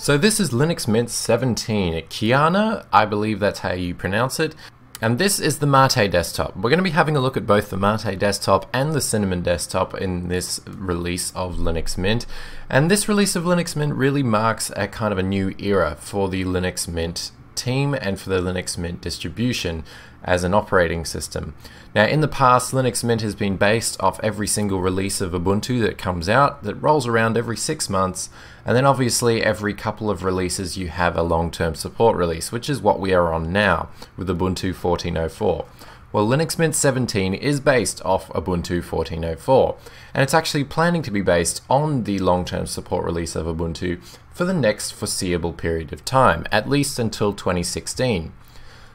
So this is Linux Mint 17, Qiana, I believe that's how you pronounce it. And this is the Mate desktop. We're going to be having a look at both the Mate desktop and the Cinnamon desktop in this release of Linux Mint. And this release of Linux Mint really marks a kind of a new era for the Linux Mint team and for the Linux Mint distribution as an operating system. Now, in the past, Linux Mint has been based off every single release of Ubuntu that comes out, that rolls around every six months, and then obviously every couple of releases you have a long-term support release, which is what we are on now with Ubuntu 14.04. Well, Linux Mint 17 is based off Ubuntu 14.04, and it's actually planning to be based on the long-term support release of Ubuntu for the next foreseeable period of time, at least until 2016.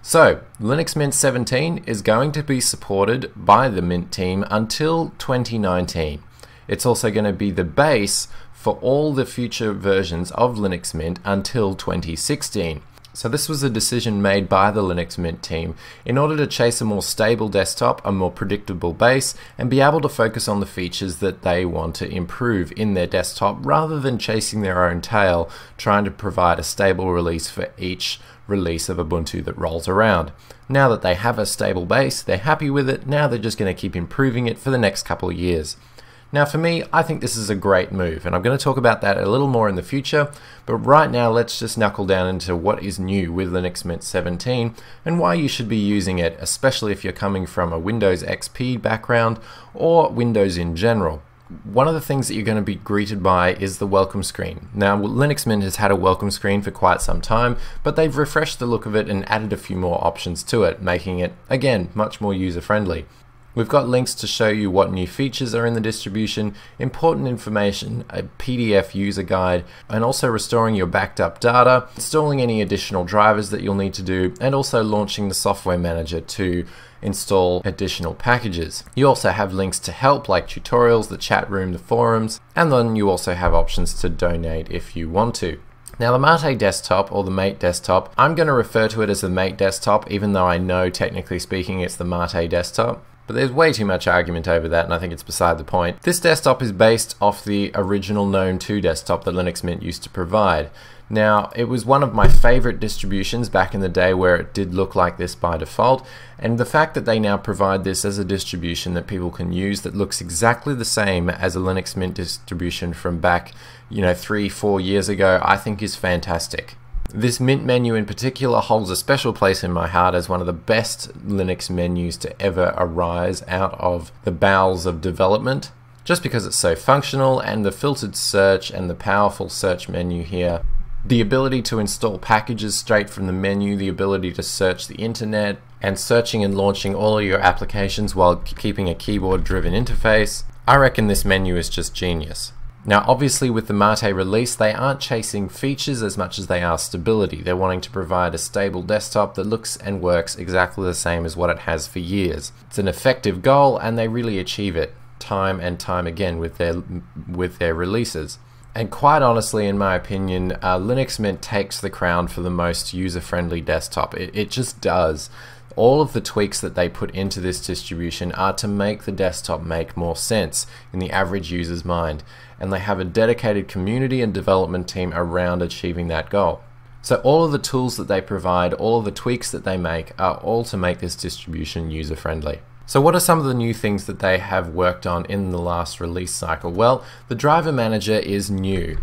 So, Linux Mint 17 is going to be supported by the Mint team until 2019. It's also going to be the base for all the future versions of Linux Mint until 2016. So this was a decision made by the Linux Mint team in order to chase a more stable desktop, a more predictable base, and be able to focus on the features that they want to improve in their desktop rather than chasing their own tail, trying to provide a stable release for each release of Ubuntu that rolls around. Now that they have a stable base, they're happy with it, now they're just going to keep improving it for the next couple of years. Now for me, I think this is a great move, and I'm going to talk about that a little more in the future, but right now let's just knuckle down into what is new with Linux Mint 17 and why you should be using it, especially if you're coming from a Windows XP background or Windows in general one of the things that you're going to be greeted by is the welcome screen. Now, Linux Mint has had a welcome screen for quite some time, but they've refreshed the look of it and added a few more options to it, making it, again, much more user friendly. We've got links to show you what new features are in the distribution, important information, a PDF user guide, and also restoring your backed up data, installing any additional drivers that you'll need to do, and also launching the software manager to install additional packages. You also have links to help like tutorials, the chat room, the forums, and then you also have options to donate if you want to. Now the Mate desktop or the Mate desktop, I'm going to refer to it as the Mate desktop even though I know technically speaking it's the Mate desktop. But there's way too much argument over that and I think it's beside the point. This desktop is based off the original GNOME 2 desktop that Linux Mint used to provide. Now, it was one of my favorite distributions back in the day where it did look like this by default, and the fact that they now provide this as a distribution that people can use that looks exactly the same as a Linux Mint distribution from back, you know, three, four years ago, I think is fantastic. This Mint menu in particular holds a special place in my heart as one of the best Linux menus to ever arise out of the bowels of development, just because it's so functional and the filtered search and the powerful search menu here the ability to install packages straight from the menu, the ability to search the internet, and searching and launching all of your applications while keeping a keyboard driven interface. I reckon this menu is just genius. Now obviously with the Mate release they aren't chasing features as much as they are stability. They're wanting to provide a stable desktop that looks and works exactly the same as what it has for years. It's an effective goal and they really achieve it time and time again with their with their releases. And quite honestly, in my opinion, uh, Linux Mint takes the crown for the most user-friendly desktop. It, it just does. All of the tweaks that they put into this distribution are to make the desktop make more sense in the average user's mind. And they have a dedicated community and development team around achieving that goal. So all of the tools that they provide, all of the tweaks that they make are all to make this distribution user-friendly. So what are some of the new things that they have worked on in the last release cycle? Well, the driver manager is new.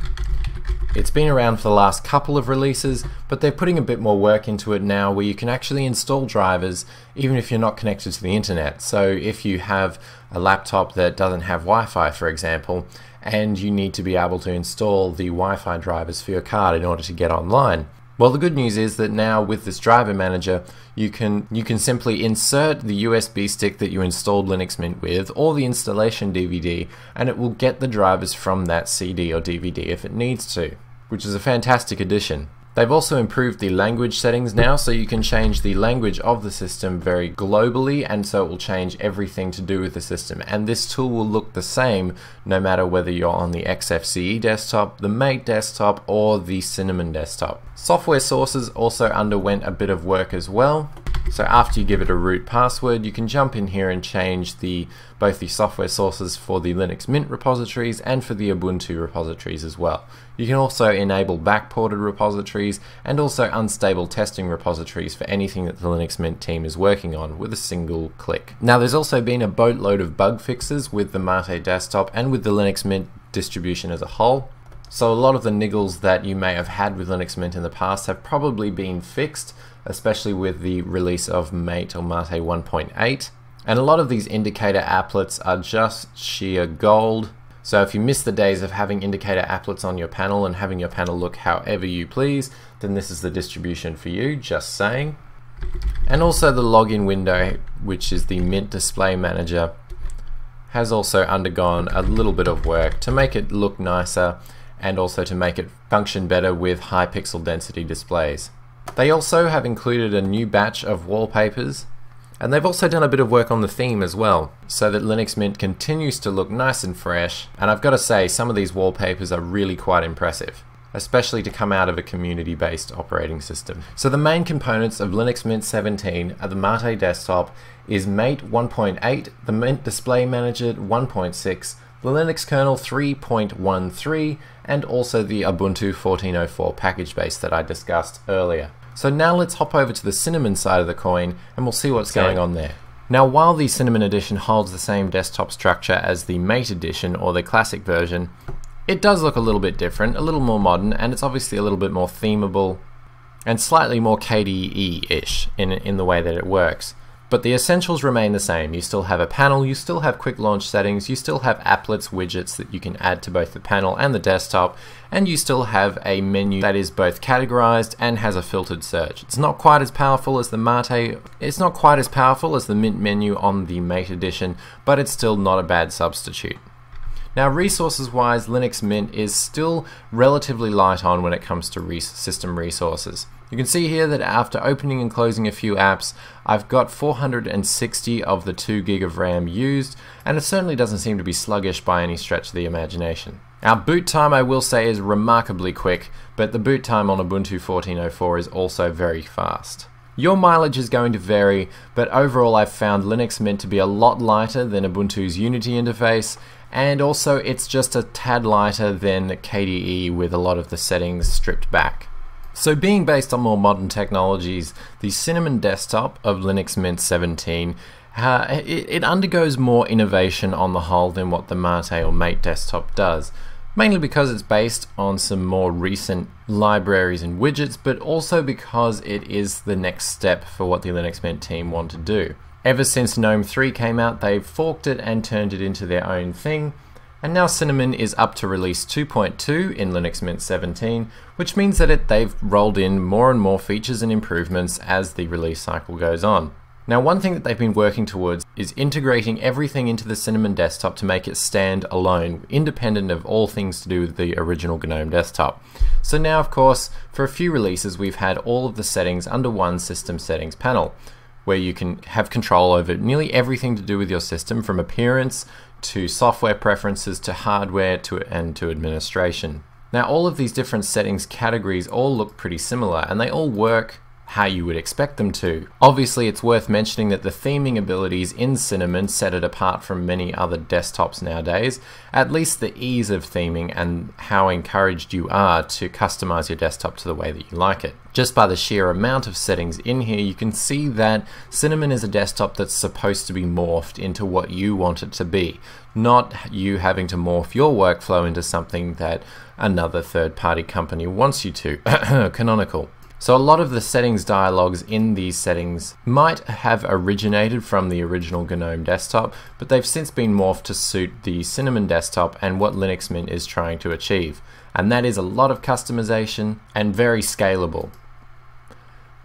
It's been around for the last couple of releases, but they're putting a bit more work into it now where you can actually install drivers even if you're not connected to the internet. So if you have a laptop that doesn't have Wi-Fi, for example, and you need to be able to install the Wi-Fi drivers for your card in order to get online, well, the good news is that now with this driver manager, you can you can simply insert the USB stick that you installed Linux Mint with or the installation DVD and it will get the drivers from that CD or DVD if it needs to, which is a fantastic addition. They've also improved the language settings now so you can change the language of the system very globally and so it will change everything to do with the system and this tool will look the same no matter whether you're on the XFCE desktop, the Mate desktop or the Cinnamon desktop. Software sources also underwent a bit of work as well. So after you give it a root password, you can jump in here and change the both the software sources for the Linux Mint repositories and for the Ubuntu repositories as well. You can also enable backported repositories and also unstable testing repositories for anything that the Linux Mint team is working on with a single click. Now there's also been a boatload of bug fixes with the Mate desktop and with the Linux Mint distribution as a whole. So a lot of the niggles that you may have had with Linux Mint in the past have probably been fixed, especially with the release of Mate or Mate 1.8. And a lot of these indicator applets are just sheer gold. So if you miss the days of having indicator applets on your panel and having your panel look however you please, then this is the distribution for you, just saying. And also the login window, which is the Mint Display Manager, has also undergone a little bit of work to make it look nicer and also to make it function better with high pixel density displays. They also have included a new batch of wallpapers and they've also done a bit of work on the theme as well, so that Linux Mint continues to look nice and fresh, and I've got to say some of these wallpapers are really quite impressive especially to come out of a community-based operating system. So the main components of Linux Mint 17 at the Mate desktop is Mate 1.8, the Mint Display Manager 1.6, the Linux kernel 3.13, and also the Ubuntu 14.04 package base that I discussed earlier. So now let's hop over to the Cinnamon side of the coin and we'll see what's okay. going on there. Now while the Cinnamon edition holds the same desktop structure as the Mate edition or the classic version, it does look a little bit different, a little more modern, and it's obviously a little bit more themable and slightly more KDE-ish in, in the way that it works. But the essentials remain the same. You still have a panel, you still have quick launch settings, you still have applets widgets that you can add to both the panel and the desktop, and you still have a menu that is both categorized and has a filtered search. It's not quite as powerful as the Mate, it's not quite as powerful as the Mint menu on the Mate edition, but it's still not a bad substitute. Now resources wise, Linux Mint is still relatively light on when it comes to res system resources. You can see here that after opening and closing a few apps, I've got 460 of the 2 gig of RAM used, and it certainly doesn't seem to be sluggish by any stretch of the imagination. Our boot time, I will say, is remarkably quick, but the boot time on Ubuntu 14.04 is also very fast. Your mileage is going to vary, but overall I've found Linux Mint to be a lot lighter than Ubuntu's Unity interface, and also it's just a tad lighter than KDE with a lot of the settings stripped back. So being based on more modern technologies, the Cinnamon desktop of Linux Mint 17 uh, it, it undergoes more innovation on the whole than what the Mate or Mate desktop does mainly because it's based on some more recent libraries and widgets, but also because it is the next step for what the Linux Mint team want to do. Ever since GNOME 3 came out, they've forked it and turned it into their own thing, and now Cinnamon is up to release 2.2 in Linux Mint 17, which means that it, they've rolled in more and more features and improvements as the release cycle goes on. Now one thing that they've been working towards is integrating everything into the Cinnamon desktop to make it stand alone, independent of all things to do with the original GNOME desktop. So now of course, for a few releases we've had all of the settings under one system settings panel, where you can have control over nearly everything to do with your system from appearance to software preferences to hardware to and to administration. Now all of these different settings categories all look pretty similar and they all work how you would expect them to. Obviously, it's worth mentioning that the theming abilities in Cinnamon set it apart from many other desktops nowadays, at least the ease of theming and how encouraged you are to customize your desktop to the way that you like it. Just by the sheer amount of settings in here, you can see that Cinnamon is a desktop that's supposed to be morphed into what you want it to be, not you having to morph your workflow into something that another third party company wants you to. Canonical. So a lot of the settings dialogues in these settings might have originated from the original GNOME desktop, but they've since been morphed to suit the Cinnamon desktop and what Linux Mint is trying to achieve. And that is a lot of customization and very scalable.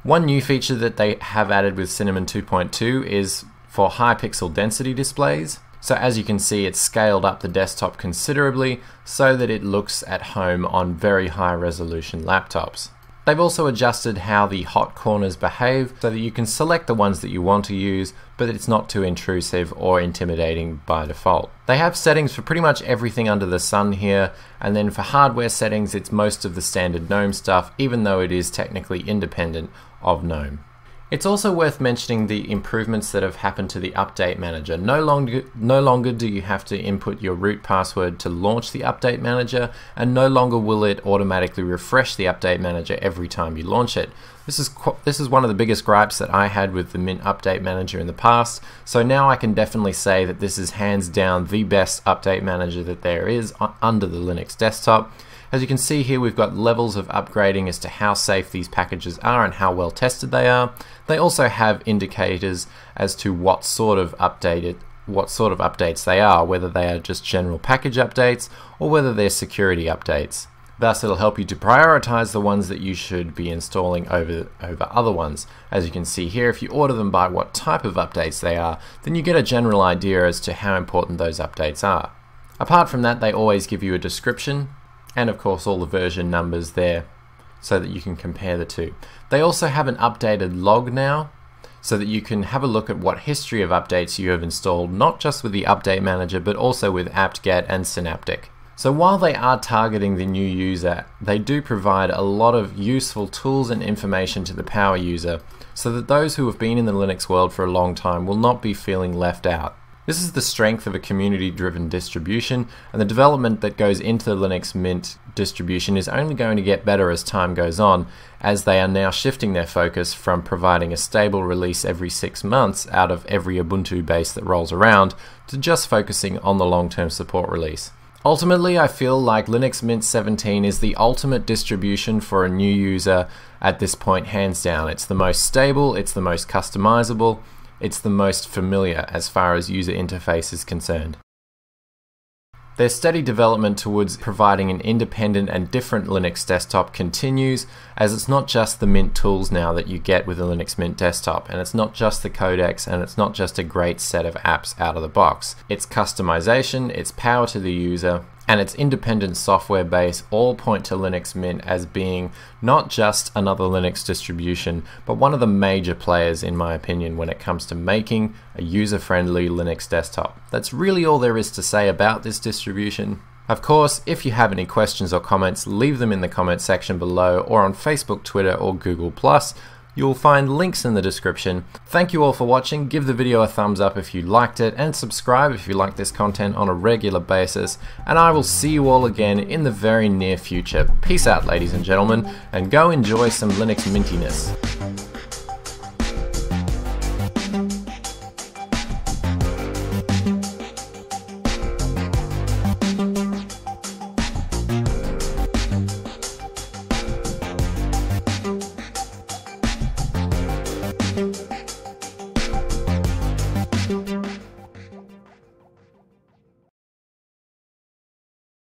One new feature that they have added with Cinnamon 2.2 is for high pixel density displays. So as you can see, it's scaled up the desktop considerably so that it looks at home on very high resolution laptops. They've also adjusted how the hot corners behave so that you can select the ones that you want to use, but it's not too intrusive or intimidating by default. They have settings for pretty much everything under the sun here, and then for hardware settings, it's most of the standard GNOME stuff, even though it is technically independent of GNOME. It's also worth mentioning the improvements that have happened to the update manager. No longer, no longer do you have to input your root password to launch the update manager, and no longer will it automatically refresh the update manager every time you launch it. This is this is one of the biggest gripes that I had with the Mint Update Manager in the past. So now I can definitely say that this is hands down the best update manager that there is under the Linux desktop. As you can see here, we've got levels of upgrading as to how safe these packages are and how well tested they are. They also have indicators as to what sort of updated what sort of updates they are, whether they are just general package updates or whether they're security updates. Thus, it'll help you to prioritize the ones that you should be installing over, over other ones. As you can see here, if you order them by what type of updates they are, then you get a general idea as to how important those updates are. Apart from that, they always give you a description and of course all the version numbers there so that you can compare the two. They also have an updated log now so that you can have a look at what history of updates you have installed, not just with the update manager, but also with apt-get and Synaptic. So while they are targeting the new user, they do provide a lot of useful tools and information to the power user so that those who have been in the Linux world for a long time will not be feeling left out. This is the strength of a community-driven distribution, and the development that goes into the Linux Mint distribution is only going to get better as time goes on, as they are now shifting their focus from providing a stable release every six months out of every Ubuntu base that rolls around, to just focusing on the long-term support release. Ultimately, I feel like Linux Mint 17 is the ultimate distribution for a new user at this point, hands down. It's the most stable, it's the most customizable, it's the most familiar as far as user interface is concerned. Their steady development towards providing an independent and different Linux desktop continues, as it's not just the Mint tools now that you get with a Linux Mint desktop, and it's not just the codecs, and it's not just a great set of apps out of the box. It's customization, it's power to the user, and its independent software base all point to Linux Mint as being not just another Linux distribution, but one of the major players, in my opinion, when it comes to making a user friendly Linux desktop. That's really all there is to say about this distribution. Of course, if you have any questions or comments, leave them in the comment section below or on Facebook, Twitter, or Google. You'll find links in the description. Thank you all for watching. Give the video a thumbs up if you liked it and subscribe if you like this content on a regular basis. And I will see you all again in the very near future. Peace out ladies and gentlemen and go enjoy some Linux mintiness.